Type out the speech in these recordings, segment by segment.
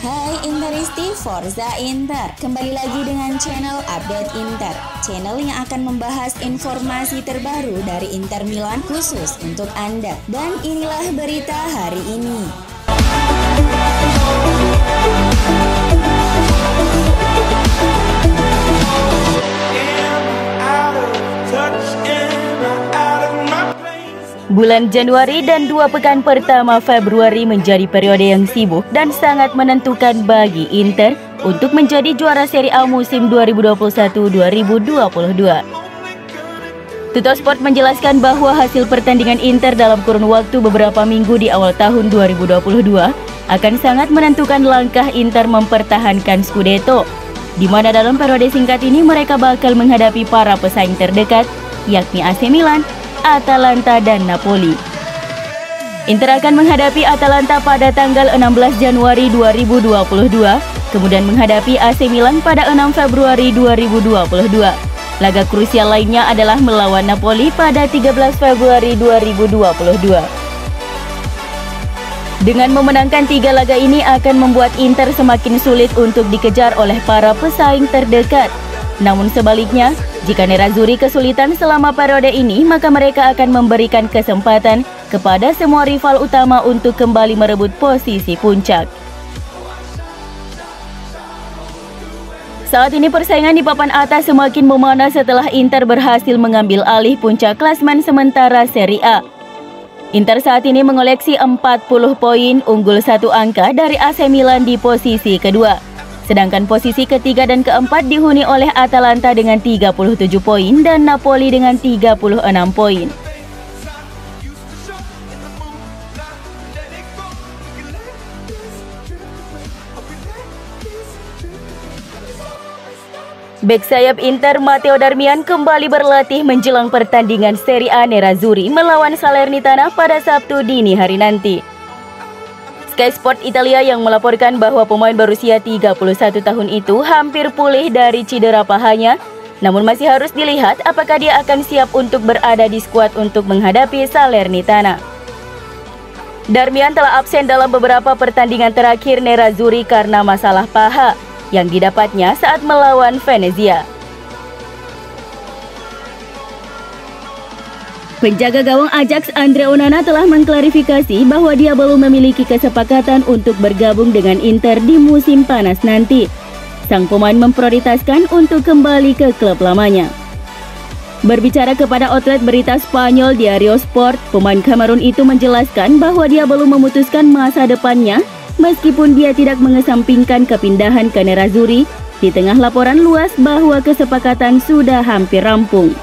Hai Interisti Forza Inter. Kembali lagi dengan channel Update Inter. Channel yang akan membahas informasi terbaru dari Inter Milan khusus untuk Anda. Dan inilah berita hari ini Bulan Januari dan dua pekan pertama Februari menjadi periode yang sibuk dan sangat menentukan bagi Inter untuk menjadi juara Serie A musim 2021-2022. Tuto Sport menjelaskan bahwa hasil pertandingan Inter dalam kurun waktu beberapa minggu di awal tahun 2022 akan sangat menentukan langkah Inter mempertahankan Scudetto, di mana dalam periode singkat ini mereka bakal menghadapi para pesaing terdekat, yakni AC Milan, Atalanta dan Napoli. Inter akan menghadapi Atalanta pada tanggal 16 Januari 2022, kemudian menghadapi AC Milan pada 6 Februari 2022. Laga krusial lainnya adalah melawan Napoli pada 13 Februari 2022. Dengan memenangkan tiga laga ini akan membuat Inter semakin sulit untuk dikejar oleh para pesaing terdekat. Namun sebaliknya, jika Nerazzurri kesulitan selama periode ini, maka mereka akan memberikan kesempatan kepada semua rival utama untuk kembali merebut posisi puncak. Saat ini persaingan di papan atas semakin memanas setelah Inter berhasil mengambil alih puncak klasmen sementara Serie A. Inter saat ini mengoleksi 40 poin unggul satu angka dari AC Milan di posisi kedua. Sedangkan posisi ketiga dan keempat dihuni oleh Atalanta dengan 37 poin dan Napoli dengan 36 poin. Bek sayap Inter Matteo Darmian kembali berlatih menjelang pertandingan Serie A Nerazzurri melawan Salernitana pada Sabtu dini hari nanti. Sky Sport Italia yang melaporkan bahwa pemain berusia 31 tahun itu hampir pulih dari cedera pahanya, namun masih harus dilihat apakah dia akan siap untuk berada di skuad untuk menghadapi Salernitana. Darmian telah absen dalam beberapa pertandingan terakhir Nerazzurri karena masalah paha yang didapatnya saat melawan Venezia. Penjaga gawang Ajax Andre Onana telah mengklarifikasi bahwa dia belum memiliki kesepakatan untuk bergabung dengan Inter di musim panas nanti. Sang pemain memprioritaskan untuk kembali ke klub lamanya. Berbicara kepada outlet berita Spanyol Diario Sport, pemain Kamerun itu menjelaskan bahwa dia belum memutuskan masa depannya meskipun dia tidak mengesampingkan kepindahan ke Nerazzurri di tengah laporan luas bahwa kesepakatan sudah hampir rampung.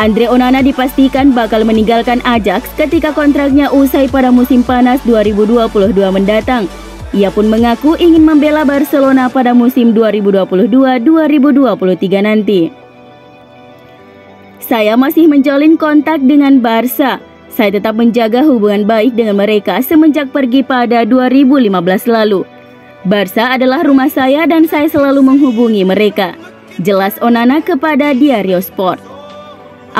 Andre Onana dipastikan bakal meninggalkan Ajax ketika kontraknya usai pada musim panas 2022 mendatang. Ia pun mengaku ingin membela Barcelona pada musim 2022-2023 nanti. Saya masih menjalin kontak dengan Barca. Saya tetap menjaga hubungan baik dengan mereka semenjak pergi pada 2015 lalu. Barca adalah rumah saya dan saya selalu menghubungi mereka. Jelas Onana kepada Diario Sport.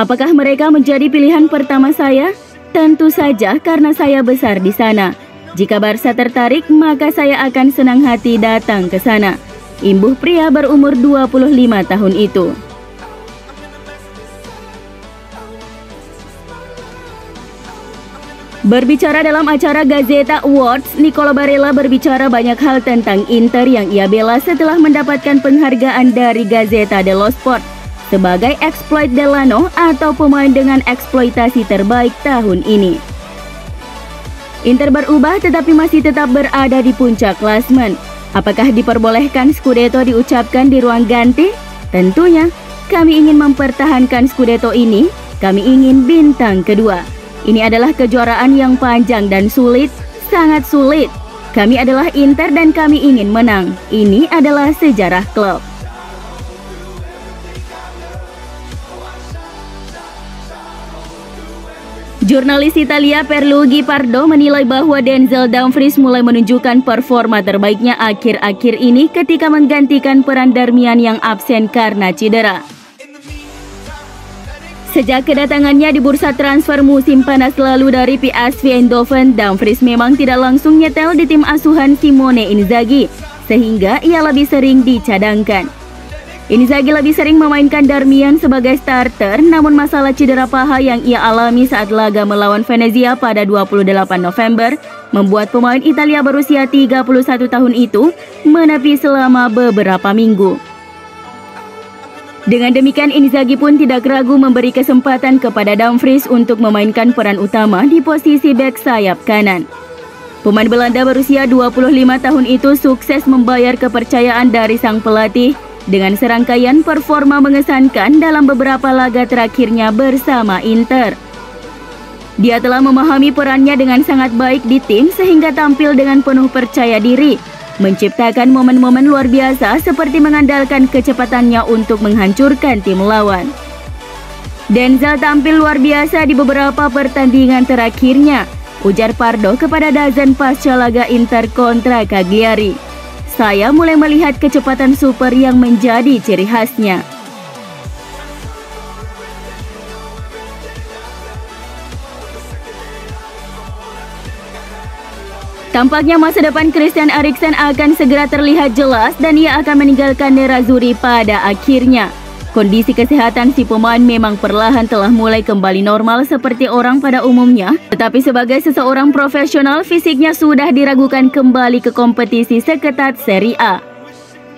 Apakah mereka menjadi pilihan pertama saya? Tentu saja karena saya besar di sana. Jika Barca tertarik, maka saya akan senang hati datang ke sana. Imbuh pria berumur 25 tahun itu. Berbicara dalam acara Gazeta Awards, Nicola Barella berbicara banyak hal tentang Inter yang ia bela setelah mendapatkan penghargaan dari Gazeta dello Sport sebagai exploit Delano atau pemain dengan eksploitasi terbaik tahun ini. Inter berubah tetapi masih tetap berada di puncak klasmen. Apakah diperbolehkan Scudetto diucapkan di ruang ganti? Tentunya, kami ingin mempertahankan Scudetto ini. Kami ingin bintang kedua. Ini adalah kejuaraan yang panjang dan sulit, sangat sulit. Kami adalah Inter dan kami ingin menang. Ini adalah sejarah klub. Jurnalis Italia Perlugi Pardo menilai bahwa Denzel Dumfries mulai menunjukkan performa terbaiknya akhir-akhir ini ketika menggantikan peran Darmian yang absen karena cedera. Sejak kedatangannya di bursa transfer musim panas lalu dari PSV Eindhoven, Dumfries memang tidak langsung nyetel di tim asuhan Simone Inzaghi, sehingga ia lebih sering dicadangkan. Inzaghi lebih sering memainkan Darmian sebagai starter, namun masalah cedera paha yang ia alami saat laga melawan Venezia pada 28 November membuat pemain Italia berusia 31 tahun itu menepi selama beberapa minggu. Dengan demikian Inzaghi pun tidak ragu memberi kesempatan kepada Dumfries untuk memainkan peran utama di posisi bek sayap kanan. Pemain Belanda berusia 25 tahun itu sukses membayar kepercayaan dari sang pelatih dengan serangkaian performa mengesankan dalam beberapa laga terakhirnya bersama Inter. Dia telah memahami perannya dengan sangat baik di tim sehingga tampil dengan penuh percaya diri menciptakan momen-momen luar biasa seperti mengandalkan kecepatannya untuk menghancurkan tim lawan. Denzel tampil luar biasa di beberapa pertandingan terakhirnya, ujar Pardo kepada Dazen pasca laga Inter kontra Cagliari. Saya mulai melihat kecepatan super yang menjadi ciri khasnya. Tampaknya masa depan Christian Eriksen akan segera terlihat jelas dan ia akan meninggalkan Nerazzurri pada akhirnya. Kondisi kesehatan si pemain memang perlahan telah mulai kembali normal seperti orang pada umumnya, tetapi sebagai seseorang profesional fisiknya sudah diragukan kembali ke kompetisi seketat Serie A.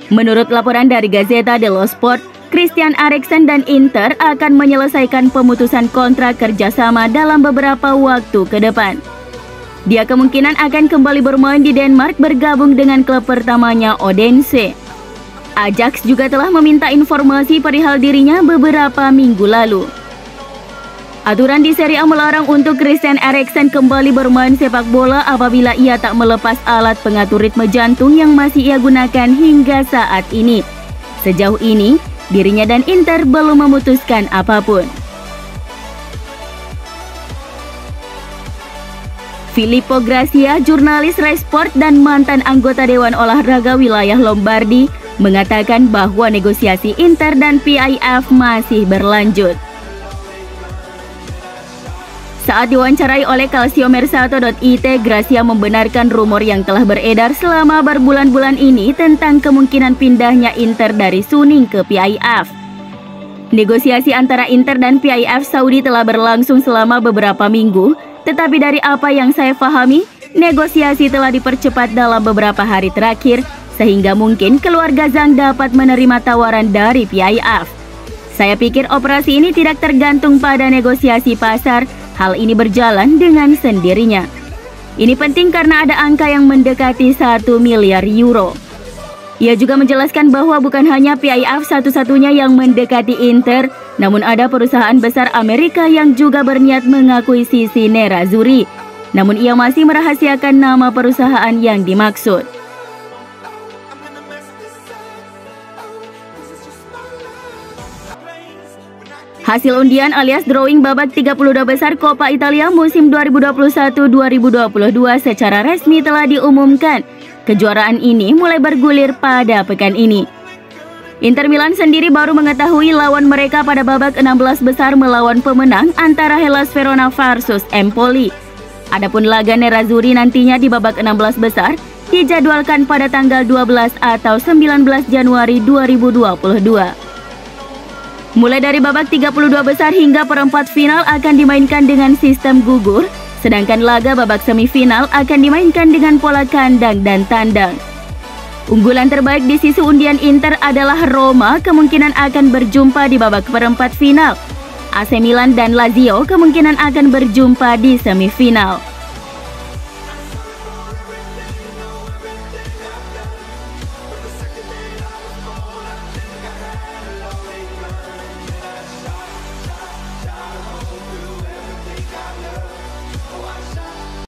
Menurut laporan dari Gazzetta dello Sport, Christian Eriksen dan Inter akan menyelesaikan pemutusan kontrak kerjasama dalam beberapa waktu ke depan. Dia kemungkinan akan kembali bermain di Denmark bergabung dengan klub pertamanya Odense. Ajax juga telah meminta informasi perihal dirinya beberapa minggu lalu. Aturan di Serie A melarang untuk Christian Eriksen kembali bermain sepak bola apabila ia tak melepas alat pengatur ritme jantung yang masih ia gunakan hingga saat ini. Sejauh ini, dirinya dan Inter belum memutuskan apa pun. Filippo Gracia, jurnalis Resport dan mantan anggota Dewan Olahraga Wilayah Lombardi, mengatakan bahwa negosiasi Inter dan PIF masih berlanjut. Saat diwawancarai oleh calciomercato.it, Gracia membenarkan rumor yang telah beredar selama berbulan-bulan ini tentang kemungkinan pindahnya Inter dari Suning ke PIF. Negosiasi antara Inter dan PIF Saudi telah berlangsung selama beberapa minggu, tetapi dari apa yang saya pahami, negosiasi telah dipercepat dalam beberapa hari terakhir sehingga mungkin keluarga Zhang dapat menerima tawaran dari PIF. Saya pikir operasi ini tidak tergantung pada negosiasi pasar, hal ini berjalan dengan sendirinya. Ini penting karena ada angka yang mendekati 1 miliar euro. Ia juga menjelaskan bahwa bukan hanya PIF satu-satunya yang mendekati Inter, namun ada perusahaan besar Amerika yang juga berniat mengakuisisi Nerazzurri. Namun ia masih merahasiakan nama perusahaan yang dimaksud. Hasil undian alias drawing babak 32 besar Coppa Italia musim 2021-2022 secara resmi telah diumumkan. Kejuaraan ini mulai bergulir pada pekan ini. Inter Milan sendiri baru mengetahui lawan mereka pada babak 16 besar melawan pemenang antara Hellas Verona versus Empoli. Adapun laga Nerazzurri nantinya di babak 16 besar dijadwalkan pada tanggal 12 atau 19 Januari 2022. Mulai dari babak 32 besar hingga perempat final akan dimainkan dengan sistem gugur, sedangkan laga babak semifinal akan dimainkan dengan pola kandang dan tandang. Unggulan terbaik di sisi undian Inter adalah Roma kemungkinan akan berjumpa di babak perempat final. AC Milan dan Lazio kemungkinan akan berjumpa di semifinal.